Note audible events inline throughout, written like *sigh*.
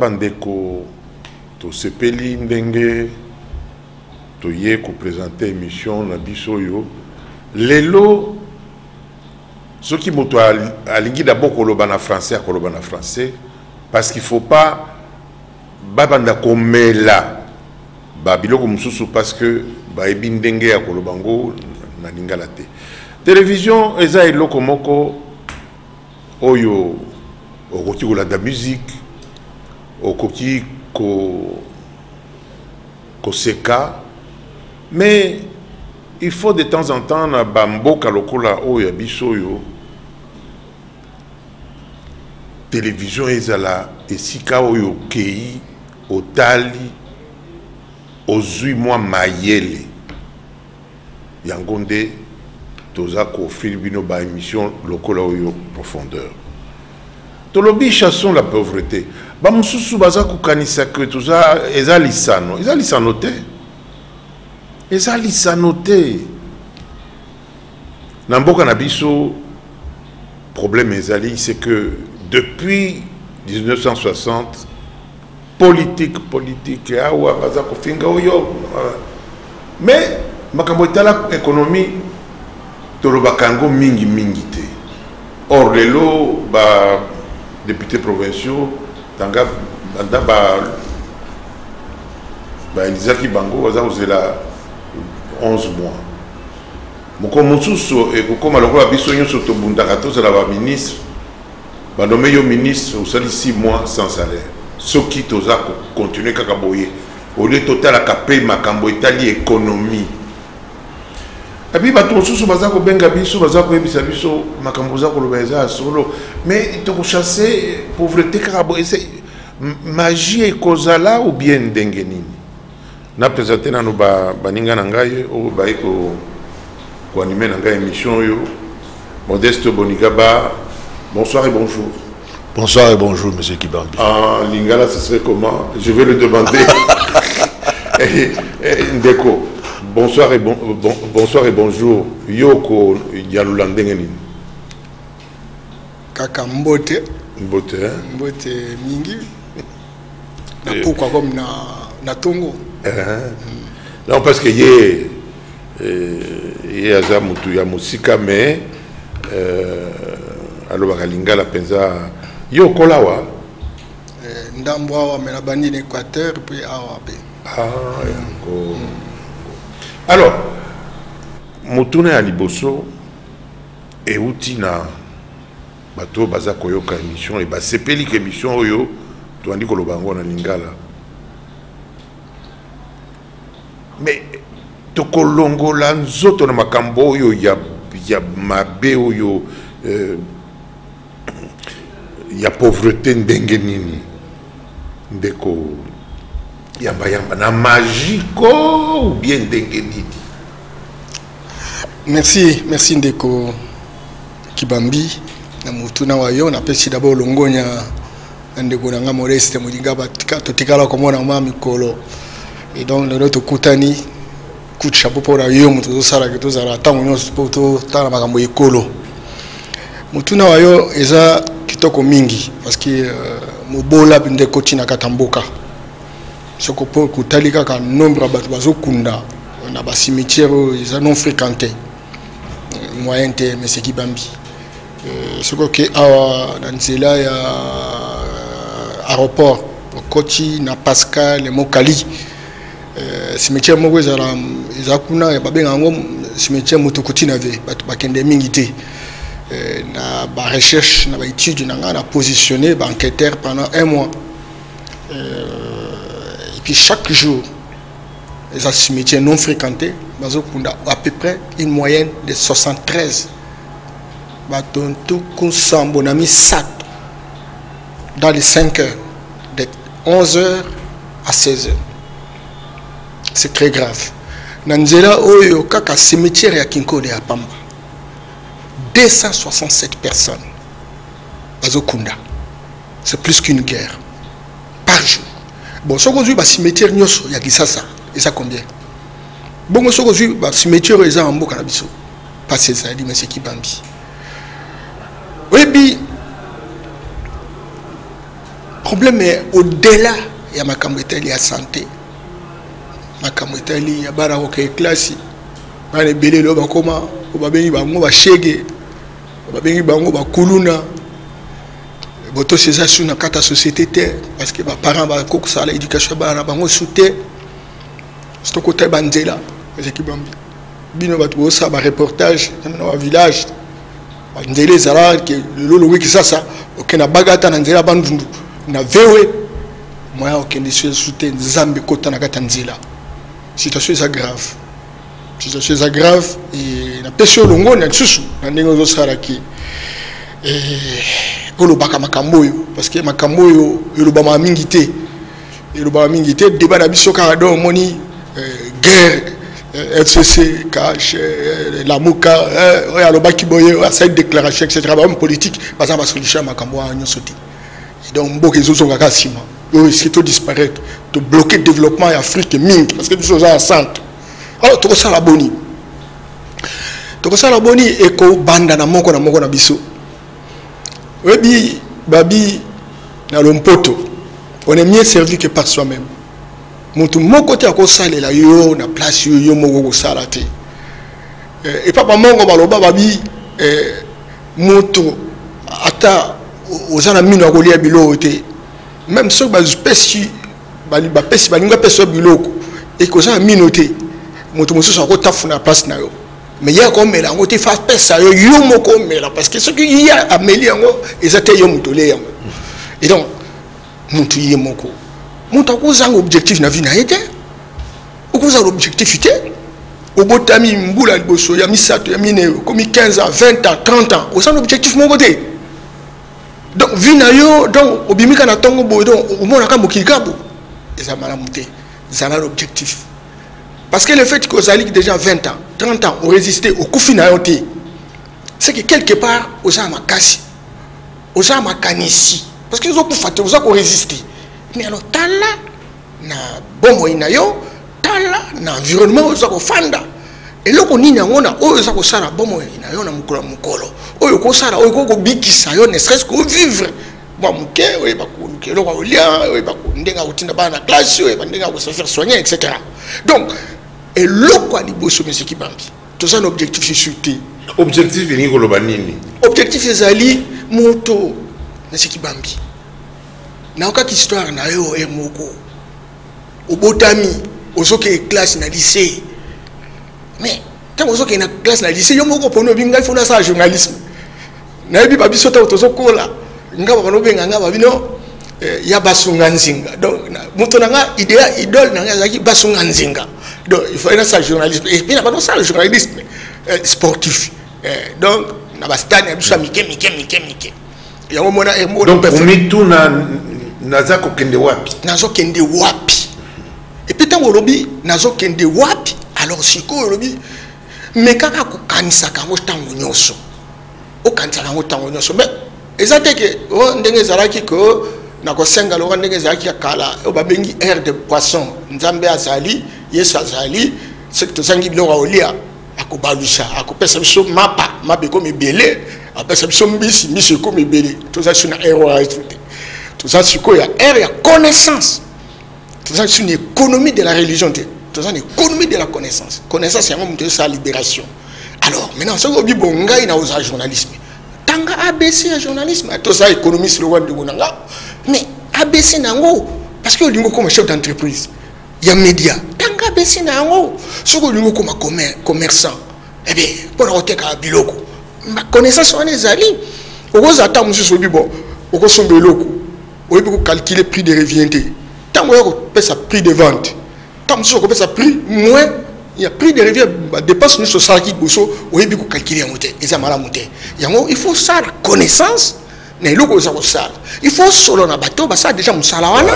bandeko tosepeli ndenge toye kopresente émission na biso oyo. Lelo soki moto ali- alingi d'abord koloba na français akoloba na français parce qu'il faut pas babanda komela. Babiloko mosusu parce que bayebi ndenge ya koloba ngo na lingala te. Télévision eza eloko moko oyo okoki kolanda musique okoki ko koseka. Mais il faut de temps en temps na bamboka lokola oyo ya biso oyo télévision ezala esika oyo okei otali ozwi mwa mayele. Yango nde toza koofrire bino baémission lokola oyo profondeur tolobi chanson la pauvreté. Bamosusu baza kokanisa ke toza eza lisano. Eza lisano te. Eza lisano te. Na mboka na biso problème ezali c'est que depuis 1960 politique politique awa baza kofinga oyo. Ah. mais makambo etala économie tolobaka yango mingimingi te. Or lelo ba député provinciaux tanga banda ba baelizaki bango baza kozela 11 mois. Moko mosusu ekokóma lokola biso nyonso tobundaka tozala baministre banome yo ministre osali 6 mois sans salaire. Soki toza kocontinue kaka boye makambo etali économie epuis bato mosusu baza kobenga biso baza koyebisa biso makambo oza koloba eza ya solo. Mais tokochasse pauvreté kaka boye ese magie ekozala ou bien ndenge nini? Napresente nano ba- baninga na ngai oyo baye ko- koanime na ngai émission oyo. Modeste bonigaba bonsoir et bonjour. Bonsoir et bonjour, Monsieur Kibambi. En lingala, ce serait comment? Je vais le demander. *laughs* Eh, eh, Ndeko, bonsoir et, bon, bon- bonsoir et bonjour. Yoko Yalula ndenge nini kaka mbote Mbote, hein? mbote mingi *laughs* na Eh. pokwa comme na, na tongo Hein? Non, parce que ye, eh, ye aza mutu ya mosika mais euh, alobaka lingala mpenza yo okolawa eh, ndambo awa me na bandi na équateur mpe awa mpe Ah, yango. Alors, motuna ya liboso euti na bato oyo baza koyoka émission e basepeli ka émission oyo toandi koloba yango na lingala. Mais tokolongola nzoto na makambo oyo ya, ya mabe oyo euh, ya pauvreté ndenge nini? Ndeko yambayamba na magiko ou bien ndenge nini? Merci merci ndeko kibambi. Na motuna wa yo napesi d'abord longonya. Na ndeko na nga modeste molinga totikala komona mwa mikolo. Et donc lelo tokutani coup de chapeau mpo na yo moto tosalaka tozala ntango nyonso mpo totala makambo ekolo. Motuna wa yo eza kitoko mingi parce que euh, mobola nde ekoti na kata mboka soko mpo kotali kaka nombre ya bato bazokunda na bacimitière oyo eza non fréquenté. Euh, moyen te monsieur kibambi Euh, soki oke awa na nzela ya euh, aéroport okoti na pascal mokali. Euh, cimetière moko ezala eza kuna babenga yango cimetière moto okoti na ve bato bakende mingi te. Euh, na barecherche na baétude na ngai na positionné baenquêteur pendant un mois Chaque jour eza cimetière non fréquenté bazokunda à peu près une moyenne de 73 bato ntuku nsambo na misato dans les 5 heures de 11 heures à 16 heures. C'est très grave. Na nzela oyo kaka cimetière ya kinkode ya pamba 267 personnes c'est plus qu'une guerre bon soki ozwi bacimetière nyonso ya kisasa eza combien? Bongo soki ozwi bacimetière oyo eza na mboka na biso mpasi ezali mese kibambi. Oyebi problème au-delà ya makambo etali ya santé. Makambo etali ya bana kokee klasi bana ebele lelo bakóma o babengi bango bashege babengi bango bakuluna botosi eza su na kati ya société te parce que baparent bakoki kosala éducation ya bana na bango su te. Sitokota banzela ezeki bambi. Bino bato bosala bareportage na bavillage banzela ezala ke lelo lobwiki sasa okende bagata na nzela bandundu na vewe. Moya okende so esu te nzambe ekota na kati ya nzela. Situation eza grave. Situation eza grave napesi yo longo na lisusu na ndenge ozosalaki olobaka makambo oyo parce que makambo oyo elobamaka mingi te. Elobaka mingi te débat na biso kaka don omoni guerre fcc cash lamuka oyo alobaki boye oyo asali déclaration etc bahomme politique baza basolution ya makambo wana nyonso te. Donc mboka ezozonga kaka nsima oyo eske todisparaître tobloke développement ya afrique mingi parce que biso oza na centre alors tokosala boni. Tokosala boni ekobanda na moko na moko na biso oyebi babi na lompoto on est mieux servi que par soi-même. Moto moko te akosalela yo na place oyo yo moko kosala te. Epa bamongo baloba babi moto ata oza na mino ya kolia biloko te. Même soki bapesi balingi bapesa yo biloko ekoza na mino te moto mosusu akotafuna na place na yo mais ye akomela yango te fa apesa yo yo moko omela parce que soki ye ameli yango eza te yo moto ole yango et donc moto ye moko moto akozanga objectif na vie na ye te okozala objectif te obotami mbula liboso ya misato ya mine okomi 15 ans 20 ans 30 ans. Ozala objectif moko te donc vie na yo donc obimika na ntongo boye donc omonaka mokili kabo eza malamu te zala na objectif parce que le fait que ozali déjà 20 ans 30 ans orésiste okufi na yo te c'est que quelque part oza makasi oza makanisi. Parce que ozokufa te oza korésiste mais alors tala na bomoi na yo tala na environnement oyo oza kofanda eloko nini yango na oyo eza kosala bomoi na yo na mokolo ya mokolo oyo okosala oyo okoki kobikisa yo ne serait-ce que ovivre mwa moke oyeba eloko olia oyeba ndenge akotinda bana na classe oyeba ndenge akosafaire soigner etc donc eloko ya liboso monsieur kibambi toza na objectif susu te objectif elingi koloba nini? Objectif ezali moto monsieur kibambi naokaki histoire na yo e moko. Obotami ozokee classe na lycée. Mais ntango ozokee na classe na lycée yo moko mponi obi ngai fona asala journalisme. Nayebi babiso ntango tozokola. Nga baba nobenga nga babino ya basunga nzinga. Donc moto na nga idole na nga azalaki basunga nzinga donc il fallait nasala journalisme et puis na bano osala journalisme sportif. Donc na bastade ya biso ya mike mike mike mike yango mona donc omituna naza kokende wapi. Nazokende wapi. Epuis ntango olobi nazokende wapi. Alors sikoyo olobi me kaka kokanisaka yango ntango nyonso. Okanisaka yango ntango nyonso. Mais eza te ke o ndenge ezalaki ko na kosenga loka ndenge ezalaki ya kala oyo babengi aire de poisson. Nzambe azali yesu azali soki tozangi biloko ya kolia akobalusa akopesa biso mapa mapa ekomi ebele apesa biso mbisi mbisi ekomi ebele. Toza biso na aire oyo te. Toza sikoyo ya aire ya connaissance. Toza biso na économie de la religion te. Toza na économie de la connaissance. Connaissance yango moto esala libération. Alors maintenant soki obi bo ngai na ozala journalisme tanga abc ya journalisme. Toza économiste lokwa ndeko na nga. Mais abc na yango parce que olingi okoma chef d'entreprise ya média. Tanga abc na yango. Soki olingi okoma commerçant ebe mpona koteka biloko. Connaissance wana ezali okozala ta mosusu oyebi bon okosomba eloko. Oyebi kocalcule prix de revient te. Ntango oya kopesa prix de vente. Ntango mosusu okopesa prix moins ya prix de revient badepense nyonso osalaki liboso oyebi kocalcule yango te. Eza malamu te. Yango il faut sala connaissance na eloko oza kosala il faut solo na bato basala déjà mosala wana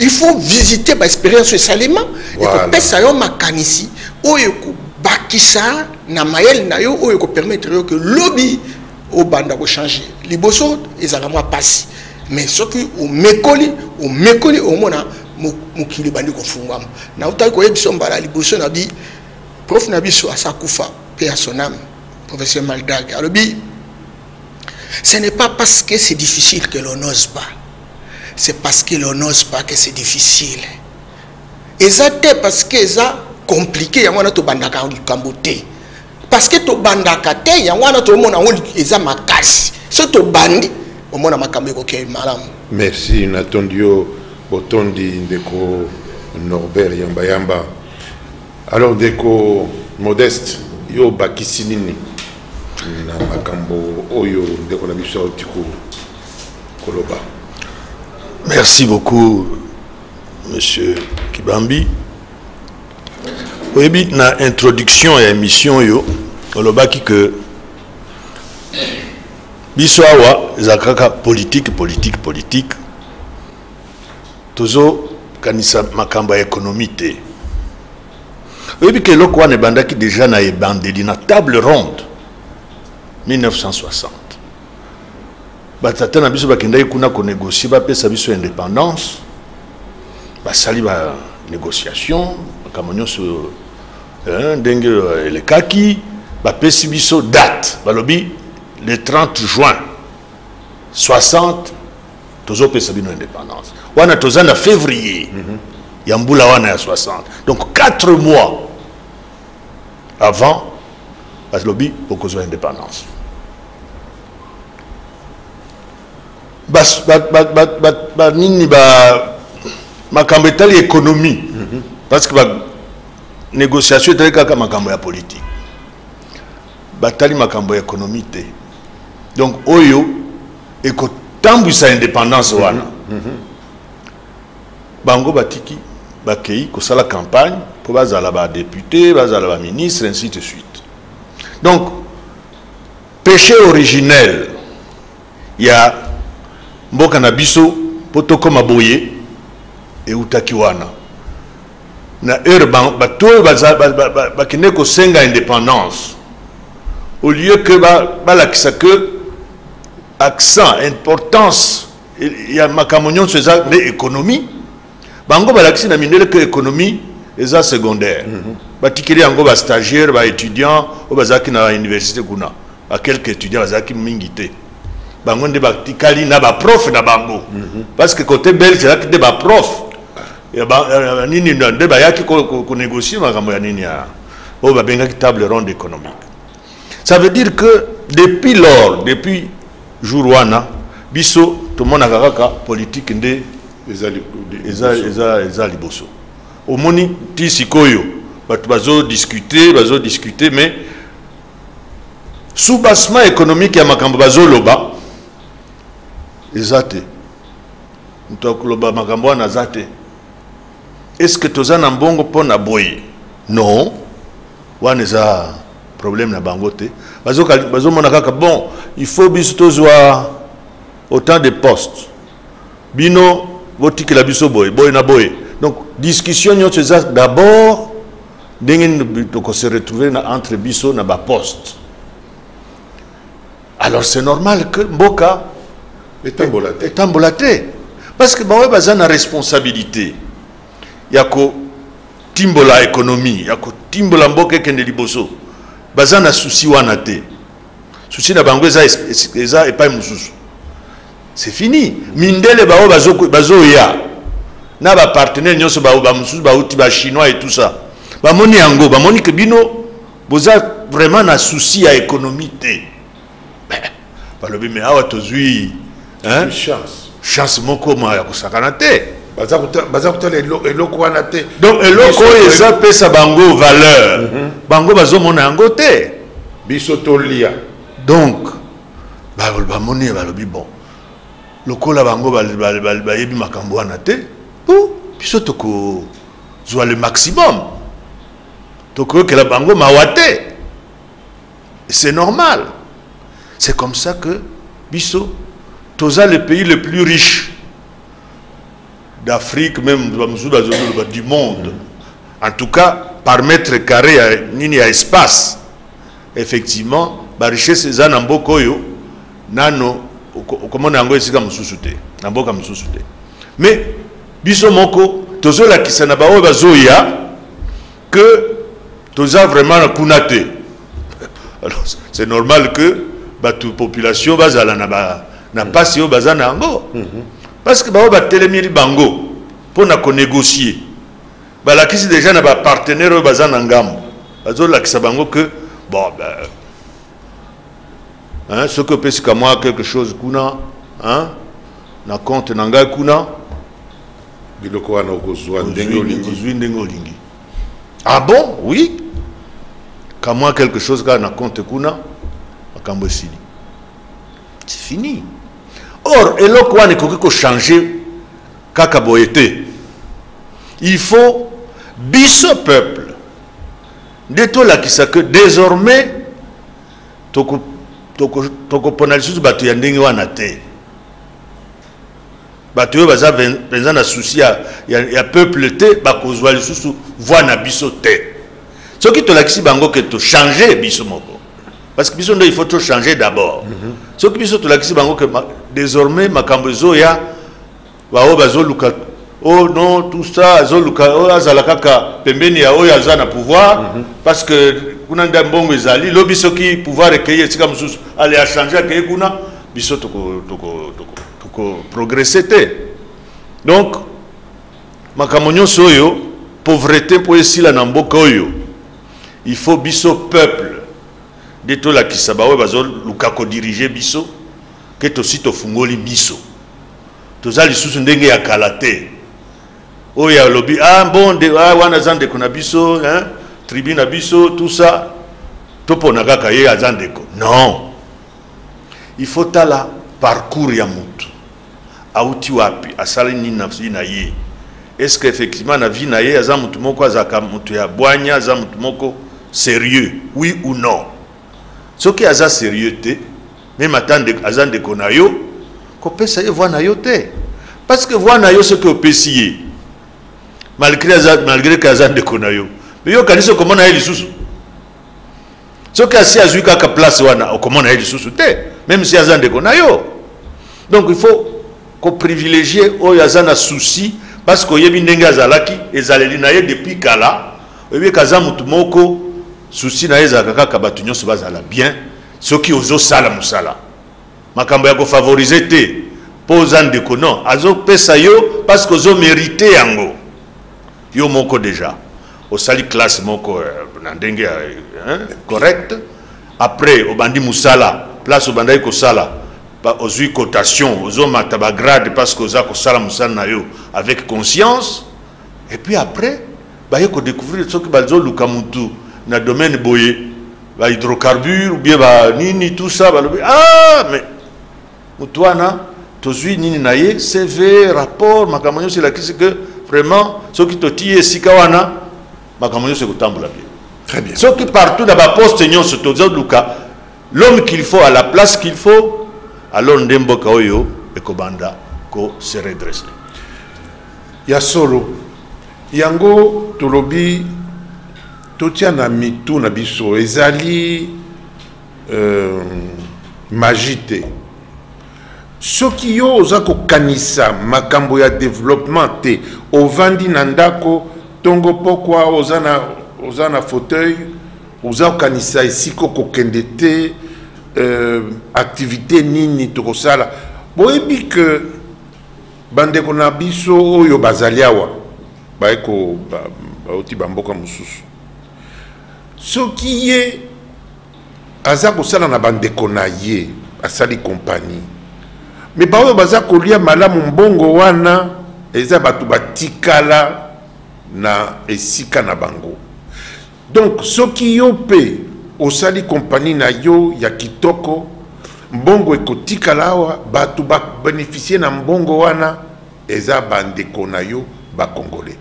il faut visiter baexpérience oyo esalema ekopesa yo makanisi oyo ekobakisa na mayele na yo oyo ekopermettre yo ke lobi obanda kochange liboso ezalaka mwa pasi mais soki omekoli omekoli omona mokili ebandi kofungwama nautaki koyebisa mbala liboso na bi prof na biso asa kufa mpe ya son âme professeur maldag. Alobi ce n'est pas parce que c'est difficile que l'on n'ose pas. C'est parce que l'on n'ose pas que c'est difficile. Eza te parce que eza compliqué. Tobandaka likambo te. Parce que tobandaka te yango wana tomona yango eza makasi. So tobandi omona makambo ekoke malamu. Merci natondi botondi ndeko norbert yambayamba. Alors ndeko modeste yo obakisi merci beaucoup monsieur kibambi. Oyebi na introduction ya émission oyo olobaki ke biso awa kaka politike politike politike tozokanisa makambo ya ekonomi te. Oyebi ke eloko wana ebandaki na table ronde 1960 batata na biso bakendaki kuna konégocie bapesa biso indépendance basali banégociation makambo nyonso ndenge elekaki bapesi biso date balobi le 30 juin. 60 tozopesa bino indépendance. Wana toza na février mm -hmm. ya mbula wana ya 60 donc 4 mois avant balobi bokozwa indépendance banini makambo etali économie parce que banégociation etali kaka makambo ya politique. Batali makambo ya économie te. Donc oyo ekotambwisa indépendance wana. Bango batiki bakei kosala campagne mpo bazala badéputé bazala baministre ainsi de suite. Donc péché originel ya mboka na biso mpo tokóma boye eutaki wana na heure bato oyo bakende kosenga indépendance. Au lieu que balakisa que accent importance ya makambo nyonso eza nde économie. Bango balakisi na mindele ke économie eza secondaire. -hmm. batikeli yango bastagiaire baétudiant oyo bazalaki na université kuna. Bakelke étudiant bazalaki mingi te bango nde batikali na baprof na bango. -hmm. parce que côté belge ezalaki nde baprof nini nde bayaki konégocie makambo ya nini ya. Oyo babengaki table ronde économique. Ça veut dire que depuis lors depuis jour wana biso tomonaka kaka politique nde eza liboso. omoni ti sikoyo bato bazodiscute bazodiscute mais soubassement économique ya makambo bazoloba eza te moto akoloba makambo wana aza te est ce que toza na mbongo mpo na boye? Non wana eza problème na bango te. Bazomona kaka bon il faut biso tozwa autant de poste bino botikela biso boye boye na boye. Donc discussion nyonso eza d'abord ndenge tokose retrouver na entre biso na baposte alors c'est normal que mboka etambola te etambola parce que bango baza na responsabilité. Ya kotimbola économie ya kotimbola mboka ekende liboso. Baza na susi wana te. Susi na bango eza, eza epai mosusu. C'est fini. Mindele bao bazoya bazo na bapartenaire nyonso bamosusu bauti bachinois et tout ça. Bamoni yango bamoni ke bino boza vraiment na souci ya économie te. Balobi me awa chance. Chance moko ma ya kosakana te. Baza kotala eloko wana te. Donc eloko oyo eza pesa bango valeur. Bango bazomona yango te. Biso tolia. Donc bamoni balobi bon. Lokola bango bayebi makambo wana te po biso tokozwa le maximum. Tokoyokela bango mawa te. C'est normal. C'est comme ça que biso toza le pays le plus riche d'Afrique même du monde. En tout cas par mètre carré ya nini ya espace. Effectivement barichesse eza na mboka oyo nano okomona yango esika mosusu te na mboka mosusu te mais biso moko tozolakisa na baoyo bazoya que toza vraiment na kuna te. *laughs* Alors c'est normal que bato population bazala na ba na mpasi oyo baza na yango. Parce que bao batelemeli bango mpo na konégocier. Balakisi déjà na bapartenaire oyo baza na ngambo. Bazolakisa bango que bon ben, hein, soki opesika mwa quelque chose kuna hein, na compte na ngai kuna biloko wana okozwa ozwi ndenge olingi. ah bon? Oui. Kamwa quelque chose kaka na compte kuna makambo esili. C'est fini or eloko wana ekoki kochange kaka boye te. Il faut biso peuple nde tolakisa que désormais toko- toko- tokopona lisusu bato ya ndenge wana te. Bato oyo baza ven- mpenza na susi ya, ya, ya peuple te bakozwa lisusu voi na biso te. Soki tolakisi bango ke tochange biso moko parce que biso nde il faut tochange d'abord. Soki biso tolakisi bango ke ma, désormais makambo ezoya baoyo bazoluka. Oh non tout ça azoluka. Oyo azala kaka. Pembeni ya oyo aza na pouvoir parce que kuna nde mbongo ezali. Lobi soki pouvoir ekei esika mosusu ale achange akei kuna biso te. Donc makambo nyonso oyo pauvreté mpo esila na mboka oyo il faut biso peuple nde tolakisa baoyo bazoluka kodirige biso ke tosi tofungoli biso. Toza lisusu ndenge ya kala te oyo alobi ah bon de, ah, wana aza ndeko na biso hein? tribu na biso tout ça. Topona kaka ye aza ndeko non. Il faut tala parcours ya motu auti wapi? Asali nini na vie na ye? Est ce que effectivement na vie na ye aza motu moko azalaka motu ya bwanya aza motu moko sérieux? Oui ou non? Soki aza sérieux te meme ata aza ndeko na yo kopesa ye voi na yo te. Parce que voi na yo soki opesi ye malgré ke aza ndeko na yo me yo okanisi okomona ye lisusu soki asi azwi kaka place wana okomona ye lisusu te? Même si aza ndeko na yo donc il faut koprivilégie oyo aza na souci parce que oyebi ndenge azalaki ezaleli na ye depuis kala oyebi eke aza souci na ye ezalaka kaka bato nyonso bazala bien soki ozosala mosala. Makambo ya kofavorize te. Mpo oza ndeko. Non azopesa yo parce que ozomérite yango. Yo moko déjà. Osali classe moko euh, na ndenge ya hein, correct. Après obandi mosala. Place obandaki kosala. Ozwi cotation ozomata bagrade parce que oza na yo avec conscience. Et puis après baye kodécouvrir soki bazoluka mutu na domaine boye bahydrocarbure ou bien banini tout ça balobi ah mais mutu wana tozwi nini na ye cv rapport makambo nyonso elakisi que vraiment soki totii ye esika wana makambo nyonso ekotambola bien. Très bien. Soki partout na baposte nyonso tozoluka l'homme qu'il faut à la place qu'il faut alors nde mboka oyo ekobanda ko se redresse. Ya solo yango tolobi totia na mitu na biso ezali euh, magi te. Soki yo oza kokanisa makambo ya développement te ovandi na ndako ntongo pokwa oza na, oza na fauteuil oza kokanisa esika okokende te euh, activité nini tokosala. Boyebi ke bandeko na biso oyo bazali awa baye ko ba- bauti bamboka mosusu soki ye aza kosala na bandeko na ye asali kompani me baoyo baza kolia malamu mbongo wana eza bato batikala na esika na bango. Donc soki yo mpe osali kompani na yo ya kitoko mbongo ekotikala awa bato babeneficie na mbongo wana eza bandeko na yo bakongole.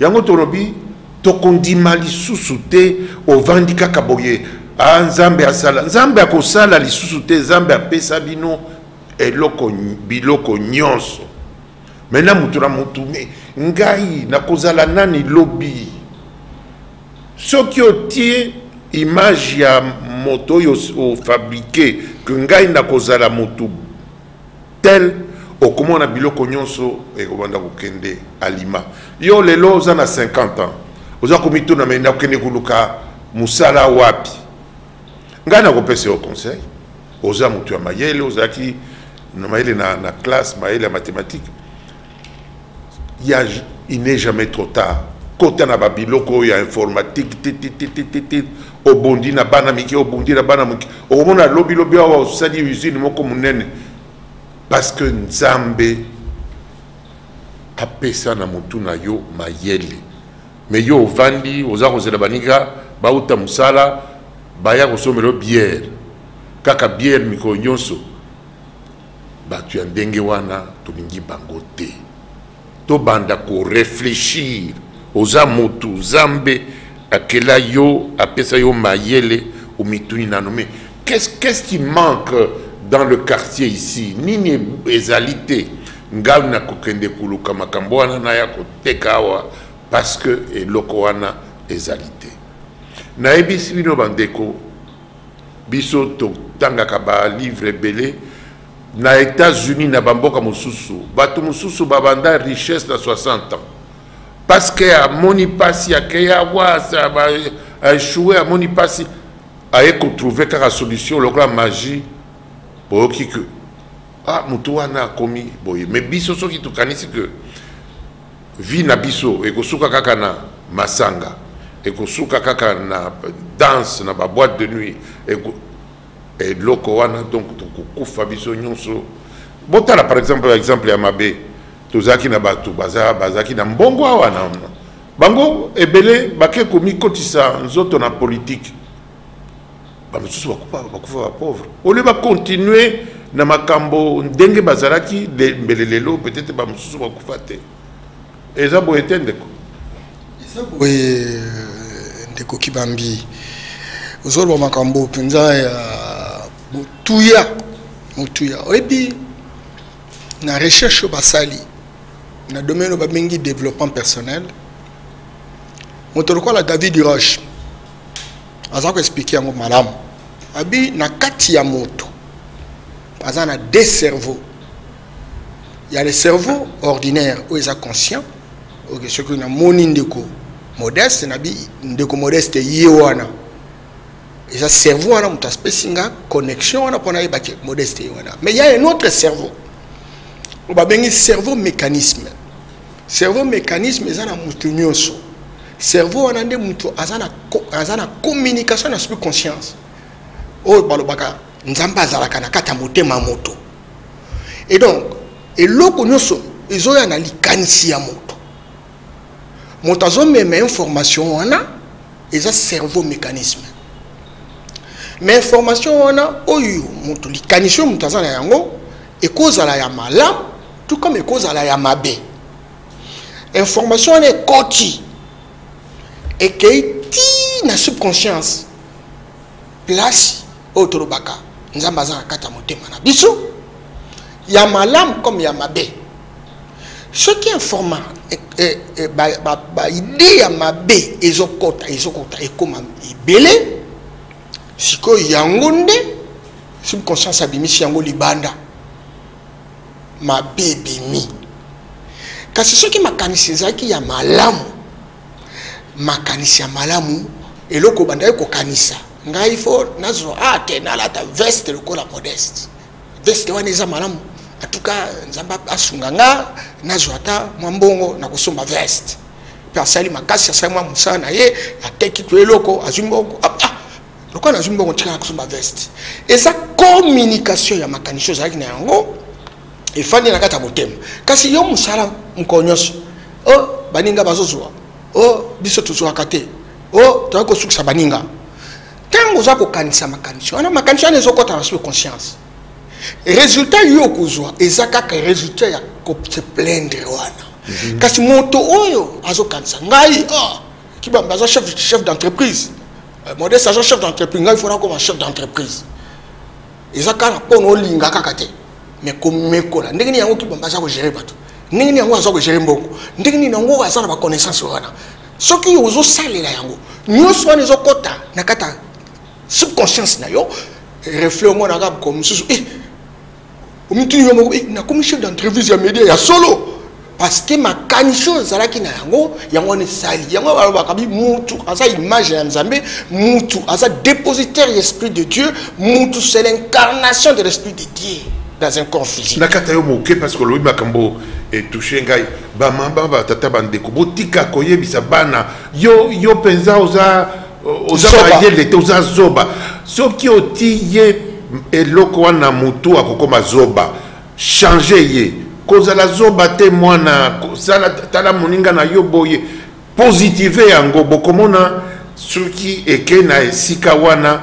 Yango tolobi tokondima lisusu te ovandi kaka boye. A nzambe asala. Nzambe akosala lisusu te nzambe apesa bino eloko biloko nyonso. Mena mutu na mutu me ngai nakozala nani lobi? Soki otie image ya moto oyo ofabrike ke ngai nakozala motu tel okomona biloko nyonso ekobanda kokende alima. Yo lelo oza na 50 ans oza komituna me nakokende koluka mosala wapi? Ngai nakopesa yo conseil. Oza motu ya mayele ozalaki na mayele na, na classe mayele ya mathématique. Il, y a, il n'est jamais trop tard. Kota na babiloko oyo ya informatique tititititi obondi na bana mike obondi na bana moke okomona lobilobi awa osali usine moko monene. Parce que nzambe apesa na motu na yo mayele me yo ovandi oza kozela baninga bauta mosala baya kosomela yo biere kaka biere mikolo nyonso. Bato ya ndenge wana tolingi bango te. Tobanda koreflechir. Oza motu nzambe akela yo apesa yo mayele omituni nano. Qu'est-ce, qu'est-ce qui manque dans le quartier ici? Nini ezali te? Ngai nakokende koluka makambo wana naya koteka awa parce que eloko wana ezali te bandeko biso totangaka balivre ebele na états-unis na bamboka mosusu bato mosusu babanda richesse na 60 ans. Parce que amoni mpasi akei awa aéchoue amoni mpasi aye kotrouve kaka solution lokola magie boyoki ke. Ah motu wana akomi mais biso soki tokanisi ke vie na biso ekosuka kaka na masanga ekosuka kaka na danse na baboîte de nuit eloko wana donc tokokufa biso nyonso. Botala par exemple exemple ya mabe tozalaki na bato bazalaki na mbongo awa na bango ebele bake komikotisa nzoto na politike bamosusu bakufa bapauvre olie bakontinue na makambo ndenge bazalaki mbele lelo peut-être bamosusu bakufa te eza boye te ndeko? Eza boye ndeko kibambi. Na recherche basali na domaine babengi développement personnel moto david roche aza koexplike yango malamu. Abi na kati ya moto na deux cerveaux. Ya le cerveau ordinaire oyo eza conscient ok soki namoni ndeko modeste nabi ndeko modeste ye wana. Eza cerveau wana moto apesi nga connexion wana mpona ayebaki modeste ye wana. Mais ya un autre cerveau. Oyo babengi cerveau mécanisme. Cerveau mécanisme eza na moto nyonso. Cerveau wana nde moto aza na, aza na communication na subconscience oyo balobaka nzambe azalaka na kati ya motema ya moto. Et donc eloko nyonso ezoya na likanisi ya moto moto azomema information wana eza cerveau mécanisme. Mais information wana oyo moto likanisi oyo moto aza na yango ekozala ya malamu tout comme ekozala ya mabe. Information wana ekoti ekei ti na subconscience place oyo tolobaka nzambe aza na kati ya motema na biso. Ya malamu comme ya mabe. Soki informa baide ya mabe ezokota ezokota ekóma ebele. Sikoyo yango nde subconscience abimisi yango libanda. Mabe ebimi. Kasi soki makanisi ezalaki ya malamu makanisi ya malamu eloko bandaki kokanisa. Ngai fo nazwa a te nalata veste lokola modeste. Veste wana eza malamu atuka nzambe asunga nga nazwa ata mwa mbongo na kosomba veste. Mpe asali makasi asali mwa mosala na ye ateki to eloko azwi mbongo ah, lokola nazwi mbongo tikala kosomba veste. Eza communication ya makanisi ozalaki na yango efandi na kati ya motema. Kasi yo mosala mokolo nyonso o baninga bazozwa. O biso tozwaka te. O toyaki kosukisa baninga. Ntango oza kokanisa makanisi wana makanisi wana ezokɔta na sube conscience résultat yo okozwa eza kaka résultat ya kose plaindre wana. Mm -hmm. kasi moto oyo azokanisa ngai ah, kibamba aza chef, chef d'entreprise. Uh, modeste aza chef d'entreprise ngai fona koma chef d'entreprise. Eza kaka na mpona olinga kaka te. Mais komekola. Ndenge nini yango kibamba aza kogere bato? Ndenge nini yango aza kogere mbongo? Ndenge nini yango aza na baconnaissance wana? Soki ozosalela yango nyonso wana ezokɔta na kati ya subconscience na yo reflet omonaka mosusu eh, omutuni yo moko eh, nakomi chef d'entreprise ya média ya solo. Parce que makanisi oyo ezalaki na yango yango wana esali. Yango balobaka bi mutu aza image ya nzambe mutu aza dépositaire ya esprit de dieu mutu c'est l'incarnation de l'esprit de dieu dans un corps physique. nakata yo moke parce que olobi makambo etouche ngai. Bamamba batata bandeko botika koyebisa bana. Yo yo mpenza oza oza Zoba. mayele te oza zoba. Soki oti ye eloko wana motu akokoma zoba change ye. Kozala zoba te mwana tala moninga na yo boye. Positive yango bokomona soki eke na esika wana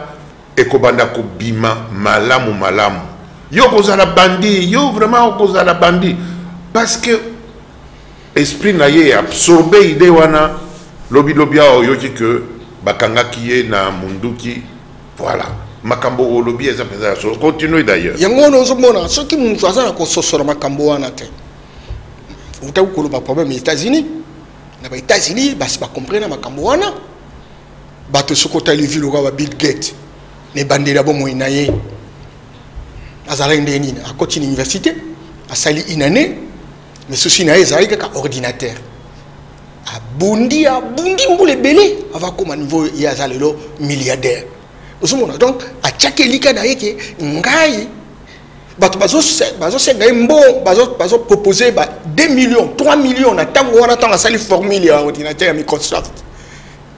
ekobanda kobima malamu malamu. Yo kozala bandi yo vraiment okozala bandi. Parce que esprit na ye absorbe ide wana lobilobi awa oyoki ke bakangaki ye na munduki voilà makambo olobi eza mpenza ya solo. Continue d'ailleurs. Yango wana ozomona soki moto aza na kososola makambo wana te utaki koloba problème ya états-unis na baétats-unis basi bacomprene makambo wana. Bato soki otali vi lokola babill gate na ebandeli ya bomoi na ye. Azalaki ndenge nini? Akoti na université asali inane mais susi na ye ezalaki ordinateur. Abundi abundi mbula ebele ava koma niveau ye aza lelo milliardaire donc atiaki elika na ye ke ngai bato bazose- bazosenga ye mbo bazo- bazopropose ba 2 millions 3 millions na ntango wana ntango asali formule ya ordinateur ya microsoft.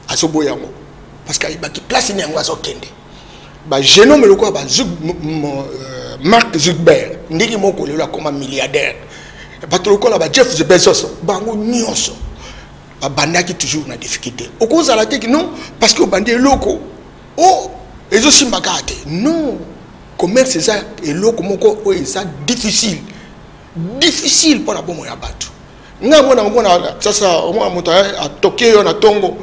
Azoboya yango. Parce que ayebaki place ni yango azokende. Bagenome lokola ba euh, mark zugberg ndenge moko lelo akoma milliardaire. Bato lokola ba jeff bezos bango nyonso babandaki toujours na difficulté. Okozala te non parce que obandi eloko o ezosimba kaka te. Non commerce eza eloko moko oyo eza difficile. Difficile mpona bomo ya bato. Ngai mona omona sasa omona moto aye atoke yo na ntongo.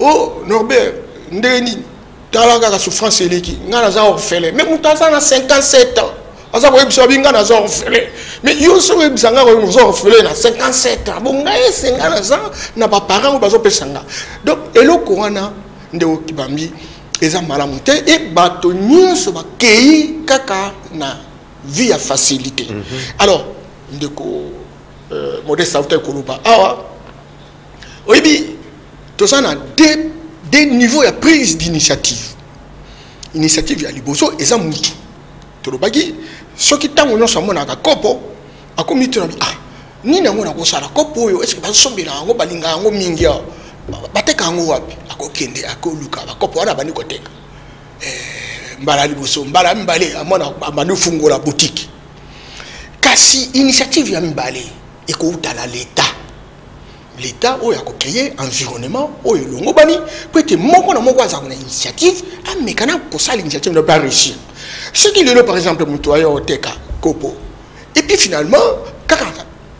O norbert ndenge nini? Tala kaka souffrance eleki. Ngai naza orphelin. Mais moto aza na 57 ans. Aza koyebisa babi ngai naza orphelin. Mais yo so oyebisa ngai oza orphelin na 57 ans. Bon ngai ese ngai naza na baparent oyo bazopesa nga donc eloko wana nde okibambi eza malamu te e bato nyonso bakei kaka na vie ya facilité. Alors ndeko euh, modeste auta ekoloba awa oyebi toza na deux, deux niveaux ya prise d'initiative. Initiative ya liboso eza mutu. Tolobaki soki ntango nyonso amonaka kopo akomi te na bi ah nini yango nakosala kopo oyo? Estce bazosombela yango balinga yango mingi awa? Ba- bateka yango wapi? Akokende akoluka bakopo wana abandi koteka. Eh, mbala liboso mbala mibale amona abandi ofungola boutique. Kasi initiative ya mibale ekouta na leta leta oyo akocreye environnement oyo elongobani po ete moko na moko azalaka na initiative ameka na kosala initiative na mpe aréussir soki lelo par exemple moto aya oteka kopo et puis finalement kaka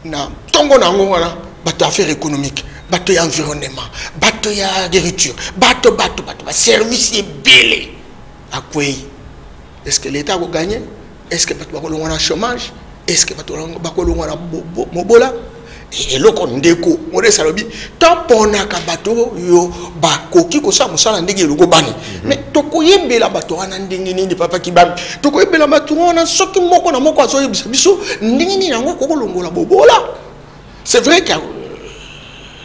na ntongo na yango wana bato affaire économique bato ya environnement. Bato ya agriculture. Bato bato bato baservice ebele akwei est ce que l'état akoganye est ce que bato bakolongwa na chômage? Est ce que bato bakolongwa na bo- bo- mobola eloko ndeko modese alobi toponaka bato oyo bakoki kosala mosala ndenge elongo bani. Mais tokoyebela bato wana ndenge nini papa kibambi tokoyebela bato wana soki moko na moko azoyebisa biso ndenge nini yango kokolongola bobola. C'est vrai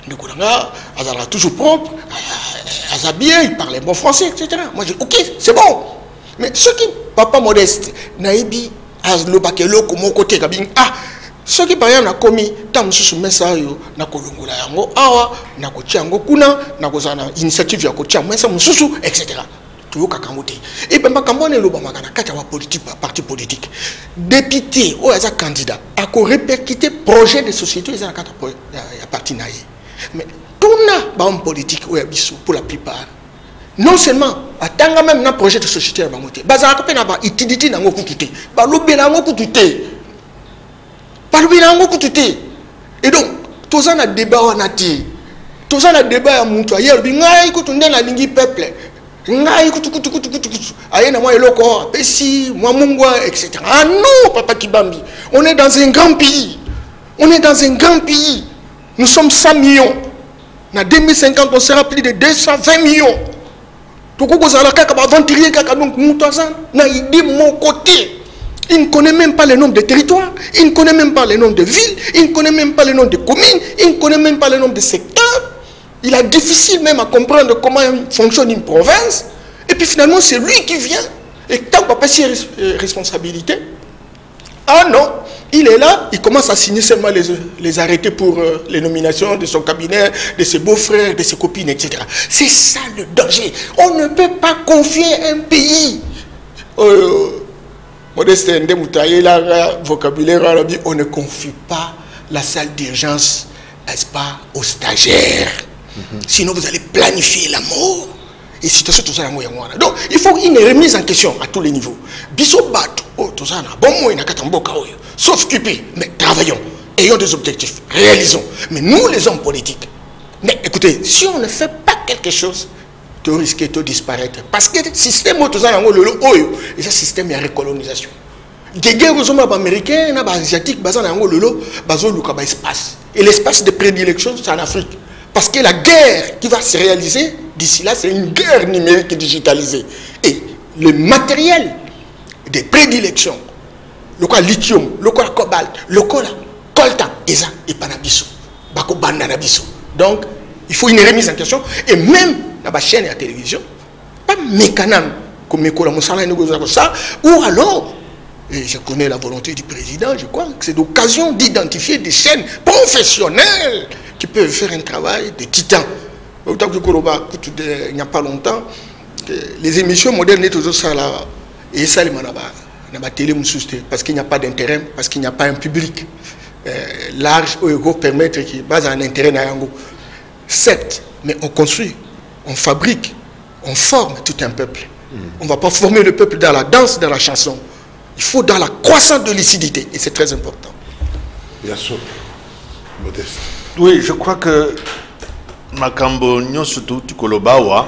ndeko na nga toujours propre euh, aza il parle bon français etc moi je ok c'est bon. Mais soki papa modeste nayebi alobaka eloko moko te kabingi ah soki par exemple nakomi ntango mosusu mesa oyo nakolongola yango awa nakotia yango kuna nakozala na initiative ya kotia mesa mosusu etc toyokaka yango te epe makambo wana elobamaka na kati ya bapolitique baparti politique. Député oyo aza candidat akorepercute projet de société eza na kati ya parti na mais tuna bahomme politique oyo ya biso pour la plupart. Non seulement atanga même na projet de société na bango te bazalaka na bautilité na yango kutu te balobela yango kutu te balobela yango kutu et donc toza na débat wana te. Toza na débat ya moto aye alobi ngai kutu nde nalingi peuple. Ngai kutukutukutukutu aye na eloko mwa mungwa etc ah non papa kibambi. On est dans un grand pays. On est dans un grand pays nous sommes 100 millions. Na 2050 on sera plus de 220 millions. Na il ne connaît même pas le nombre de territoires il ne connaît même pas le nombre de villes il ne connaît même pas le nombre de communes il ne connaît même pas le nombre de secteurs. Il a difficile même à comprendre comment fonctionne une province. Et puis finalement c'est lui qui vient. Et tant qu'on pas ses responsabilités Ah non, il est là, il commence à signer seulement les, les arrêtés pour euh, les nominations de son cabinet, de ses beaux-frères, de ses copines, etc. C'est ça le danger. On ne peut pas confier un pays. Euh, Modeste Ndemutaye, là, vocabulaire arabe, on ne confie pas la salle d'urgence, n'est-ce pas, aux stagiaires. Sinon, vous allez planifier la mort. Et situation tout ça yango yango wana. Donc il faut une remise en question à tous les niveaux. Biso bato oyo toza na bomoi na kati ya mboka oyo. Sauf occuper mais travaillons. Ayons des objectifs. Réalisons. Mais nous les hommes politiques mais écoutez si on ne fait pas quelque chose to risque de disparaître. Parce que système oyo toza yango lelo oyo eza système ya recolonisation. Guerre ozomona baaméricain na baasiatique baza na yango lelo bazoluka baespace et l'espace de prédilection c'est en afrique parce que la guerre qui va se réaliser d'ici là, c'est une guerre numérique digitalisée. Et le matériel des prédilections, le quoi lithium, le quoi cobalt, le quoi coltan, et ça, et panabiso, bako. Donc, il faut une remise en question. Et même dans la chaîne et la télévision, pas mécanam comme ça, ou alors, et je connais la volonté du président, je crois que c'est l'occasion d'identifier des chaînes professionnelles qui peuvent faire un travail de titan. Il n'y a pas longtemps, les émissions modernes sont toujours ça là. Et ça, les télé parce qu'il n'y a pas d'intérêt, parce qu'il n'y a pas un public euh, large où il faut permettre qu'il base un intérêt dans Certes, mais on construit, on fabrique, on forme tout un peuple. On ne va pas former le peuple dans la danse, dans la chanson. Il faut dans la croissance de lucidité. Et c'est très important. Bien sûr. Modeste. Oui, je crois que makambo nyonso touti koloba awa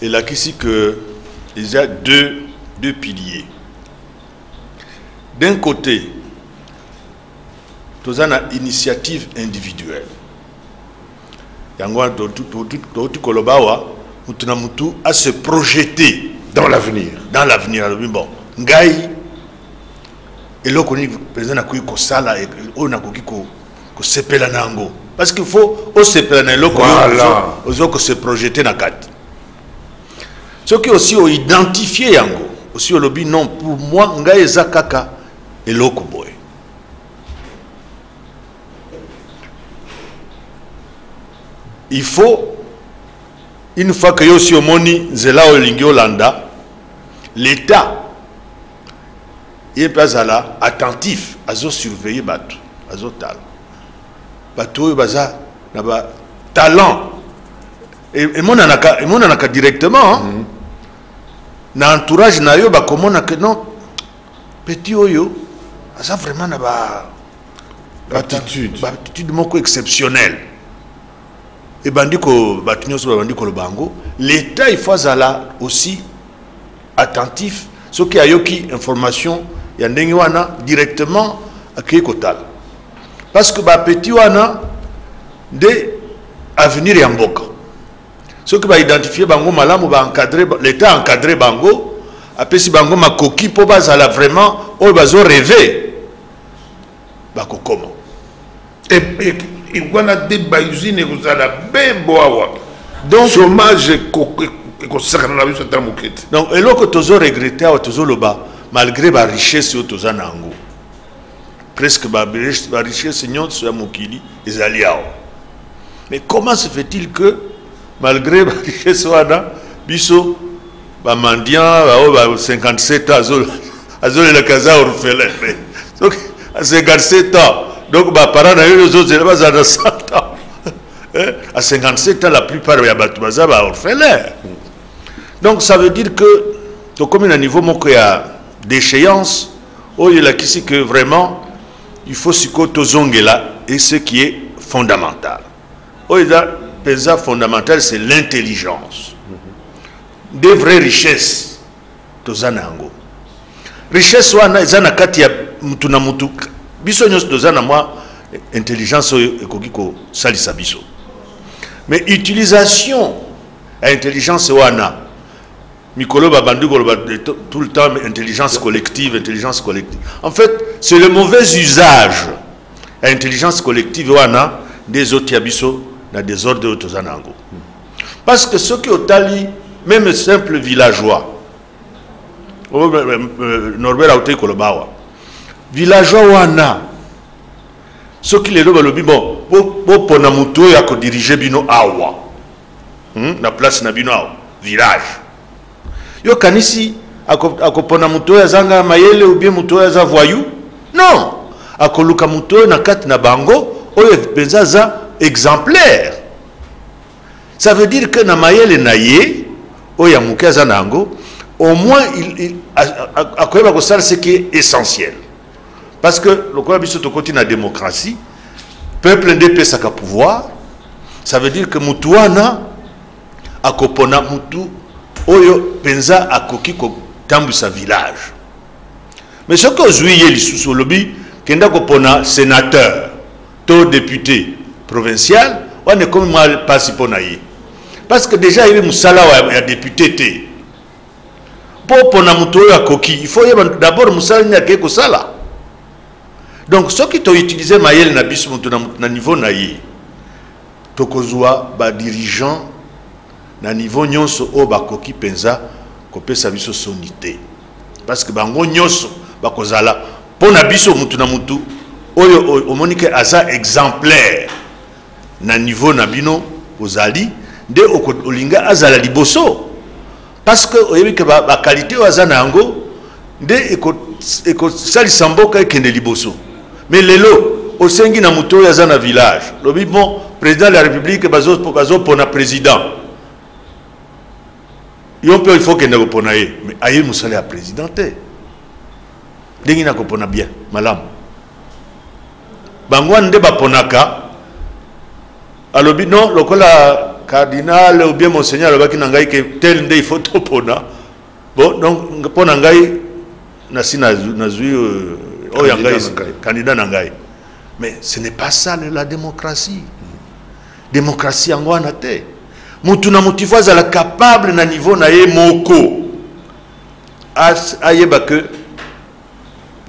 elakisi que il y a deux, deux piliers d'un côté toza na initiative individuelle yango wana touti koloba awa mutu na mutu a se projeter dans l'avenir dans l'avenir bon ngai eloko nini président nakoki kosala oyo nakoki kosepela na yango parce qu'il faut osepela na eloko ozo kose projete na kati. Soki aussi oidentifie yango aussi olobi non pour moi ngai eza kaka eloko boye. Il faut une fois que yo aussi omoni nzela oyo olingi olanda l'état ye mpe azala attentif azosurveille bato azotala. Bato oyo baza na batalent emonanaka emonanaka directement mm -hmm. na entourage na yo bakomona ke non petit oyo aza vraiment na ba attitude. attitude moko exceptionnelle. Ebandi ko bato nyonso babandi koloba yango l'état il faut azala aussi attentif. Soki ayoki information ya ndenge wana directement akei kotala. Parce que bapeti wana nde avenir ya mboka. Soki baidentifie bango malamu baencadre l'état encadre bango apesi bango makoki mpo bazala vraiment oyo bazoreve bakokoma wana nde bausine ekozala bembo awa donc chômage ekosakana na biso ata moke te donc eloko tozoregrete awa tozoloba malgré barichesse oyo toza presque barichesse nyonso ya mokili ezali awa. Mais comment se fait-il que malgré barichesse *laughs* wana biso bamandian bao ba 57 ans azolelaka *laughs* aza orphelin. *laughs* Donc à 57 ans donc baparent na yo ozozela bazala na 100 ans. À 57 ans la plupart ya bato baza baorphelin donc ça veut dire que tokomi na niveau moko ya déchéance. Oyo elakisi que vraiment il faut sikoyo tozongela et ce qui est fondamental. Oyo eza mpenza fondamental c'est l'intelligence. Des vraies richesses toza richesse wana eza na kati mutu na mutu. Biso nyonso toza na intelligence oyo ekoki kosalisa biso. Mais utilisation intelligence wana mikolo babandi tout le temps intelligence collective intelligence collective. En fait c'est le mauvais usage. Ya intelligence collective wana nde ezotia biso na toza na yango. Parce que soki otali même simple villageois norbert autei koloba awa. Villageois wana soki lelo balobi bon bopona motu oyo akodirige bino awa. Hmm? na place na bino awa. Village yo kanisi akopona motu oyo azanga mayele ou bien motu oyo aza voyu non! Akoluka motu oyo na kati na bango oyo mpenza exemplaire. Ça veut dire que na mayele na ye oyo na yango au moins akoyeba kosala ce qui est essentiel. Parce que lokola biso tokoti na démocratie peuple nde epesaka pouvoir ça veut dire que mutu wana akopona mutu oyo mpenza akoki kotambwisa village. Mais soki ozwi ye lisusu olobi kenda kopona sénateur to député provincial wana ekomi mwa mpasi mpo na ye. Parce que déjà yebi mosala ya député te. Mpo opona moto oyo akoki il faut yeba d'abord mosala nini akei kosala. Donc soki toutilize mayele na biso moto na niveau na ye tokozwa badirigant na niveau nyonso oyo bakoki mpenza kopesa biso soni te. Parce que bango nyonso bakozala. Mpo biso mutu na mutu oyo omoni ke aza exemplaire. Na niveau na bino ozali nde olinga azala liboso. Parce que oyebi ke bakalite oyo aza na yango nde ekosalisa mboka ekende liboso. Mais lelo osengi na moto oyo aza na village. Lobi bon président de la république bazopona président yo mpe il faut kende kopona ye. Mais ayebi mosala ya président te ndenge na kopona bien malamu bango wana nde baponaka alobi non lokola cardinal ou bien monseigneur alobaki na ngai ke tel nde il faut *laughs* topona bon donc mpo na ngai nasi nazwi oyo ya ngai candidat na ngai mais ce n'est pas ça la démocratie. Démocratie yango wana te mutu na mutu ifo azala capable na niveau na ye moko. Ayeba ke